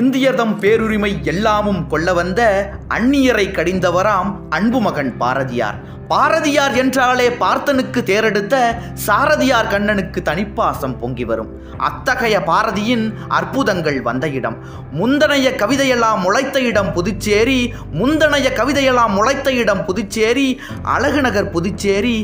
இந்தியர்தம் பேருரிமை எல்லாமும் கொள்ள வந்த அந்நியரை கடிந்தவராம் அன்பு மகன் பாரதியார். பாரதியார் என்றாலே பார்த்தனுக்கு தேரெடுத்த சாரதியார் கண்ணனுக்கு தனிப்பாசம் பொங்கி வரும். அத்தகைய பாரதியின் அற்புதங்கள் வந்த இடம். முந்தனைய கவிதையெல்லாம் முளைத்த இடம் புதுச்சேரி முந்தனைய கவிதையெல்லாம் முளைத்த இடம் புதுச்சேரி அழகுநகர் புதுச்சேரி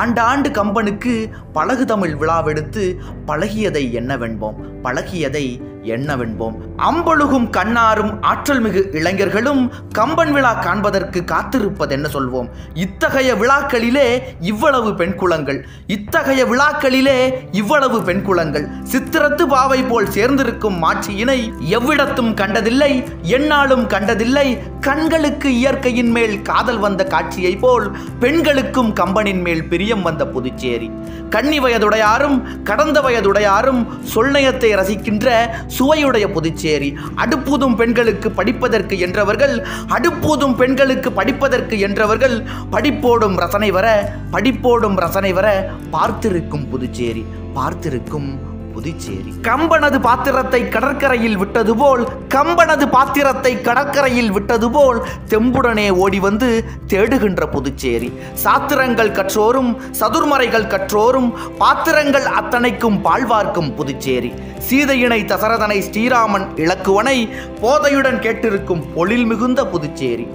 ஆண்டாண்டு கம்பனுக்கு பழகு தமிழ் விழாவெடுத்து பழகியதை என்னவென்போம் பழகியதை என்னவென்போம் அம்பழுகும் கண்ணாரும் ஆற்றல் மிகு இளைஞர்களும் கம்பன் விழா காண்பதற்கு காத்திருப்பது என்ன சொல்வோம்? இத்தகைய விழாக்களிலே இவ்வளவு பெண் குலங்கள் இத்தகைய விழாக்களிலே இவ்வளவு பெண் குலங்கள் சித்திரத்து பாவை போல் சேர்ந்திருக்கும் மாட்சியினை எவ்விடத்தும் கண்டதில்லை எந்நாளும் கண்டதில்லை. கண்களுக்கு இயற்கையின் மேல் காதல் வந்த காட்சியை போல் பெண்களுக்கும் கம்பனின் மேல் பிரியம் வந்த புதுச்சேரி. கன்னி வயதுடையாரும் கடந்த வயதுடையாரும் சொல்நயத்தை ரசிக்கின்ற சுவையுடைய புதுச்சேரி அடுப்பூதும் பெண்களுக்கு படிப்பதற்கு என்றவர்கள் அடுப்பூதும் பெண்களுக்கு படிப்பதற்கு என்றவர்கள் படிப்போடும் ரசனை வர படிப்போடும் ரசனை வர பார்த்திருக்கும் புதுச்சேரி பார்த்திருக்கும் புதுச்சேரி. கம்பனது பாத்திரத்தை கடற்கரையில் விட்டது போல் கம்பனது பாத்திரத்தை கடற்கரையில் விட்டது போல் தெம்புடனே ஓடி வந்து தேடுகின்ற புதுச்சேரி. சாத்திரங்கள் கற்றோரும் சதுர்மறைகள் கற்றோரும் பாத்திரங்கள் அத்தனைக்கும் பாழ்வார்க்கும் புதுச்சேரி. சீதையினை தசரதனை ஸ்ரீராமன் இலக்குவனை போதையுடன் கேட்டிருக்கும் பொழில் மிகுந்த புதுச்சேரி.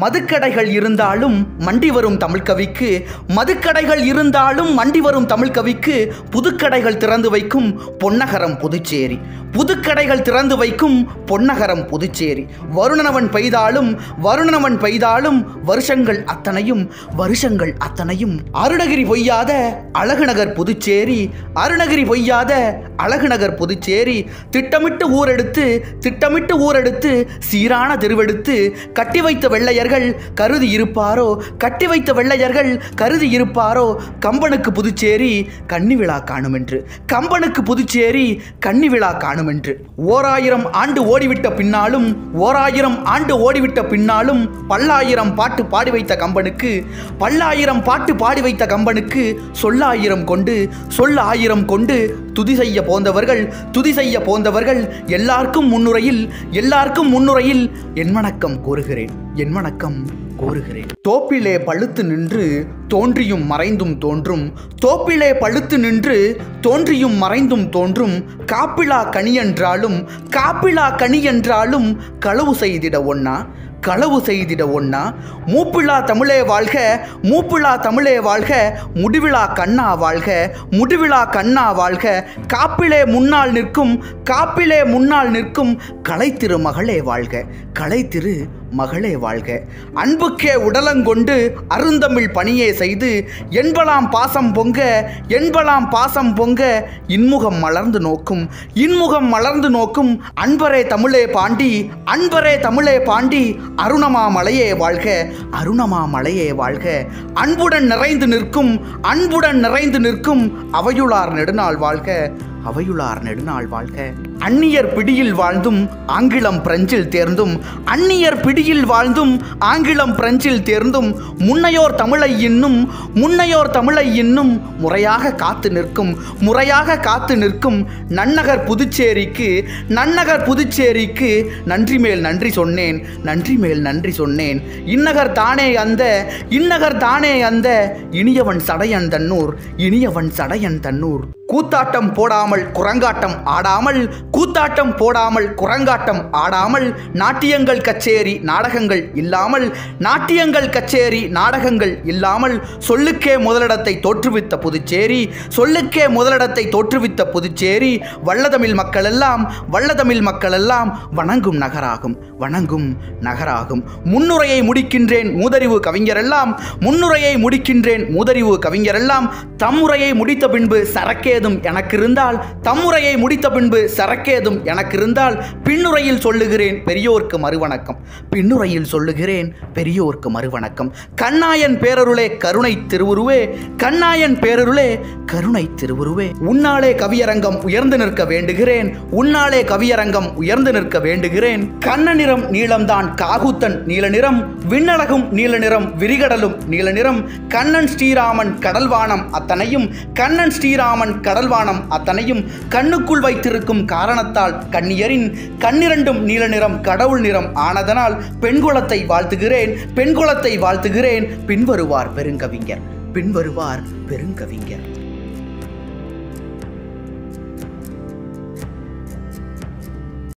மதுக்கடைகள் இருந்தாலும் மண்டி வரும் தமிழ்கவிக்கு மதுக்கடைகள் இருந்தாலும் மண்டி வரும் தமிழ்கவிக்கு புதுக்கடைகள் திறந்து வைக்கும் பொன்னகரம் புதுச்சேரி. புதுக்கடைகள் திறந்து வைக்கும் பொன்னகரம் புதுச்சேரி. வருணனவன் பெய்தாலும் வருணனவன் பெய்தாலும் வருஷங்கள் அத்தனையும் வருஷங்கள் அத்தனையும் அருணகிரி பொய்யாத அழகுநகர் புதுச்சேரி அருணகிரி பொய்யாத அழகுநகர் புதுச்சேரி. திட்டமிட்டு ஊரெடுத்து திட்டமிட்டு ஊரெடுத்து சீரான திருவெடுத்து கட்டி வைத்த வெள்ளையர்கள் கருதி இருப்பாரோ? கட்டி வைத்த வெள்ளையர்கள் கருதி இருப்பாரோ? கம்பனுக்கு புதுச்சேரி கன்னி விழா காணும் என்று கம்பனுக்கு புதுச்சேரி கன்னி விழா காணும் என்று ஓராயிரம் ஆண்டு ஓடிவிட்ட பின்னாலும் ஓராயிரம் ஆண்டு ஓடிவிட்ட பின்னாலும் பல்லாயிரம் பாட்டு பாடி வைத்த கம்பனுக்கு பல்லாயிரம் பாட்டு பாடி வைத்த கம்பனுக்கு சொல்லாயிரம் கொண்டு சொல்ல ஆயிரம் கொண்டு துதி செய்ய போந்தவர்கள் துதி செய்ய போந்தவர்கள் எல்லாருக்கும் முன்னுரையில் எல்லாருக்கும் முன்னுரையில் என் வணக்கம் கூறுகிறேன் என் வணக்கம் கோருகிறேன். தோப்பிலே பழுத்து நின்று தோன்றியும் மறைந்தும் தோன்றும் தோப்பிலே பழுத்து நின்று தோன்றியும் மறைந்தும் தோன்றும் காப்பிலா கனி என்றாலும் காப்பிலா கனி என்றாலும் களவு செய்திட ஒன்னா களவு செய்திட ஒன்னா மூப்பிழா தமிழே வாழ்க மூப்பிழா தமிழே வாழ்க முடிவிழா கண்ணா வாழ்க முடிவிழா கண்ணா வாழ்க காப்பிலே முன்னால் நிற்கும் காப்பிலே முன்னால் நிற்கும் கலைத்திரு மகளே வாழ்க கலைத்திரு மகளே வாழ்க. அன்புக்கே உடலங்கொண்டு அருந்தமிழ் பணியே செய்து என்பலாம் பாசம் பொங்க என்பலாம் பாசம் பொங்க இன்முகம் மலர்ந்து நோக்கும். இன்முகம் மலர்ந்து நோக்கும் அன்பரே தமிழே பாண்டி அன்பரே தமிழே பாண்டி அருணமா மலையே வாழ்க அருணமா மலையே வாழ்க. அன்புடன் நிறைந்து நிற்கும் அன்புடன் நிறைந்து நிற்கும் அவையுளார் நெடுநாள் வாழ்க. அவையுளார் நெடுநாள் வாழ்க. அந்நியர் பிடியில் வாழ்ந்தும் ஆங்கிலம் பிரெஞ்சில் தேர்ந்தும் அந்நியர் பிடியில் வாழ்ந்தும் ஆங்கிலம் பிரெஞ்சில் தேர்ந்தும் முன்னையோர் தமிழை இன்னும் முன்னையோர் தமிழை இன்னும் முறையாக காத்து நிற்கும் முறையாக காத்து நிற்கும் நன்னகர் புதுச்சேரிக்கு நன்னகர் புதுச்சேரிக்கு நன்றி மேல் நன்றி சொன்னேன் நன்றி மேல் நன்றி சொன்னேன். இன்னகர் தானே அந்த இன்னகர் தானே அந்த இனியவன் சடையன் தன்னூர் இனியவன் சடையன் தன்னூர். கூத்தாட்டம் போடாமல் குரங்காட்டம் ஆடாமல் கூத்தாட்டம் போடாமல் குரங்காட்டம் ஆடாமல் நாட்டியங்கள் கச்சேரி நாடகங்கள் இல்லாமல் நாட்டியங்கள் கச்சேரி நாடகங்கள் இல்லாமல் சொல்லுக்கே முதலிடத்தை தோற்றுவித்த புதுச்சேரி சொல்லுக்கே முதலிடத்தை தோற்றுவித்த புதுச்சேரி வல்லதமிழ் மக்களெல்லாம் வல்லதமிழ் மக்களெல்லாம் வணங்கும் நகராகும் வணங்கும் நகராகும். முன்னுரையை முடிக்கின்றேன் மூதறிவு கவிஞரெல்லாம் முன்னுரையை முடிக்கின்றேன் மூதறிவு கவிஞரெல்லாம். தம்முறையை முடித்த பின்பு சரக்கேதும் எனக்கு இருந்தால் தம்முறையை முடித்த பின்பு சரக்கு சரக்கேதும் எனக்கு இருந்தால் பின்னுரையில் சொல்லுகிறேன் பெரியோர்க்கு மறுவணக்கம். பின்னுரையில் சொல்லுகிறேன் பெரியோர்க்கு மறுவணக்கம். கண்ணாயன் பேரருளே கருணை திருவுருவே. கண்ணாயன் பேரருளே கருணை திருவுருவே. உன்னாலே கவியரங்கம் உயர்ந்து நிற்க வேண்டுகிறேன். உன்னாலே கவியரங்கம் உயர்ந்து நிற்க வேண்டுகிறேன். கண்ண நிறம் நீளம்தான் காகுத்தன் நீல நிறம் விண்ணழகும் நீல நிறம் விரிகடலும் நீல நிறம் கண்ணன் ஸ்ரீராமன் கடல்வானம் அத்தனையும். கண்ணன் ஸ்ரீராமன் கடல்வானம் அத்தனையும். கண்ணுக்குள் வைத்திருக்கும் காரணம் காரணத்தால் கண்ணியரின் கண்ணிரண்டும் நீல நிறம் கடவுள் நிறம் ஆனதனால் பெண்குலத்தை வாழ்த்துகிறேன் பெண்குலத்தை வாழ்த்துகிறேன். பின்வருவார் பெருங்கவிஞர் பின்வருவார் பெருங்கவிஞர்.